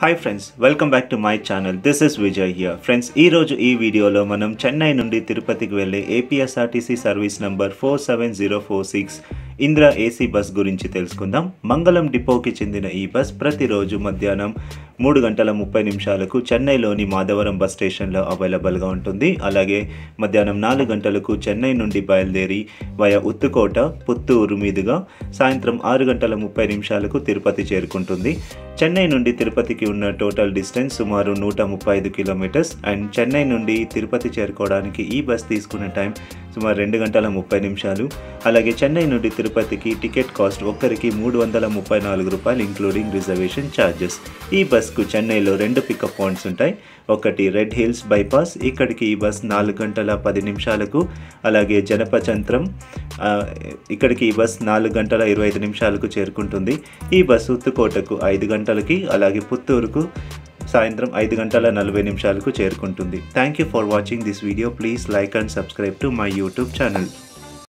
Hi friends welcome back to my channel this is Vijay here friends ఈ రోజు ఈ వీడియోలో మనం చెన్నై నుండి తిరుపతికి వెళ్ళే APSRTC service number four seven zero four six Indra AC bus గురించి తెలుసుకుందాం. మంగళం డిపోకి చెందిన ఈ బస్ ప్రతిరోజు మధ్యాహ్నం మూడు గంటల ముప్పై నిమిషాలకు చెన్నైలోని మాధవరం బస్ స్టేషన్లో అవైలబుల్గా ఉంటుంది. అలాగే మధ్యాహ్నం నాలుగు గంటలకు చెన్నై నుండి బయలుదేరి వయ ఉత్తుకోట పుత్తూరు మీదుగా సాయంత్రం ఆరు గంటల ముప్పై నిమిషాలకు తిరుపతి చేరుకుంటుంది. చెన్నై నుండి తిరుపతికి ఉన్న టోటల్ డిస్టెన్స్ సుమారు నూట ముప్పై ఐదు కిలోమీటర్స్. అండ్ చెన్నై నుండి తిరుపతి చేరుకోవడానికి ఈ బస్ తీసుకున్న టైం సుమారు రెండు గంటల ముప్పై నిమిషాలు. అలాగే చెన్నై నుండి తిరుపతికి టికెట్ కాస్ట్ ఒక్కరికి మూడు వందల ముప్పై నాలుగు రూపాయలు ఇంక్లూడింగ్ రిజర్వేషన్ ఛార్జెస్ ఈ బస్ బస్కు చెన్నైలో రెండు పికప్ పాయింట్స్ ఉంటాయి. ఒకటి రెడ్ హిల్స్ బైపాస్ ఇక్కడికి ఈ బస్ నాలుగు గంటల పది నిమిషాలకు అలాగే జనపచంత్రం ఇక్కడికి ఈ బస్ నాలుగు గంటల ఇరవై ఐదు నిమిషాలకు చేరుకుంటుంది. ఈ బస్సు ఉత్తుకోటకు ఐదు గంటలకి అలాగే పుత్తూరుకు సాయంత్రం ఐదు గంటల నలభై నిమిషాలకు చేరుకుంటుంది. Thank you for watching this video please like and subscribe to my YouTube channel